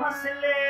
मसले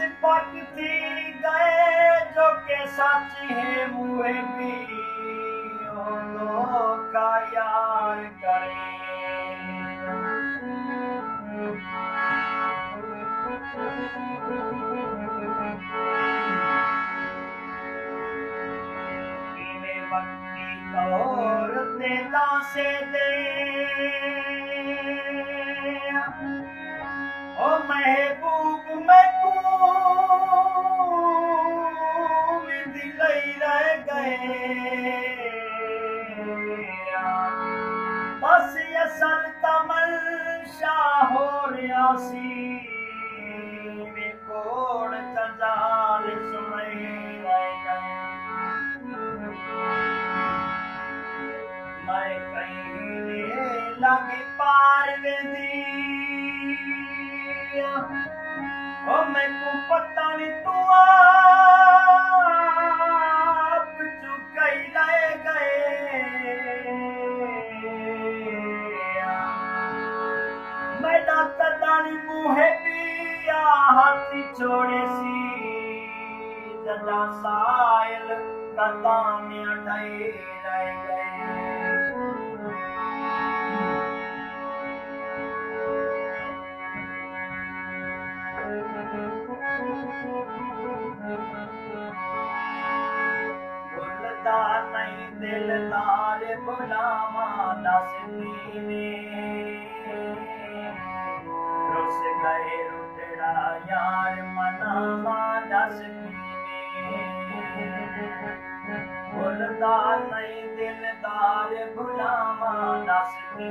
आज गए, जो के सच है मुहे भी। का यार करे वक्ती कौर ते दासे दे। ओ बस असल तमल शाह रियासी में कोड़ चजाल सुनई रह गए। मैं कहीं लगी पार वेंदी। ओ मैं को पता नहीं मुहे पिया हाथी छोड़े सी। जदा सायल कदा में अटाई रह गए। नहीं दिलदार बुलावा, दस दीने नई दिलदार गुलाम नसी